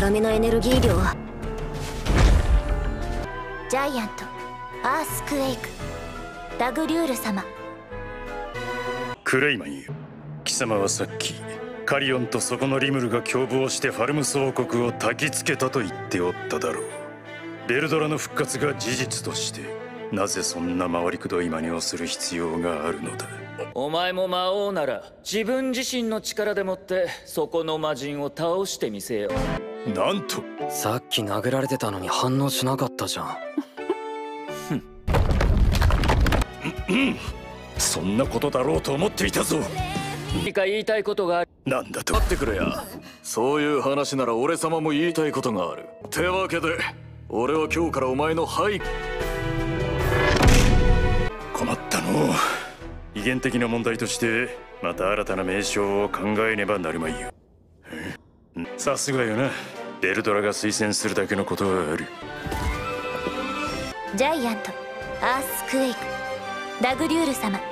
ラメのエネルギー量。はジャイアントアースクエイクダグリュール様。クレイマンよ。貴様はさっきカリオンとそこのリムルが共謀してファルムス王国を焚きつけたと言っておっただろう。ベルドラの復活が事実としてなぜそんな回りくどい真似をする必要があるのだ。お前も魔王なら自分自身の力でもってそこの魔人を倒してみせよなんと。さっき殴られてたのに反応しなかったじゃん。そんなことだろうと思っていたぞ。何か言いたいことがある。なんだと。待ってくれやそういう話なら俺様も言いたいことがある。てわけで俺は今日からお前の配困ったの。威厳的な問題としてまた新たな名称を考えねばなるまいよ。えさすがよな。ベルドラが推薦するだけのことはある。ジャイアントアースクエイクダグリュール様。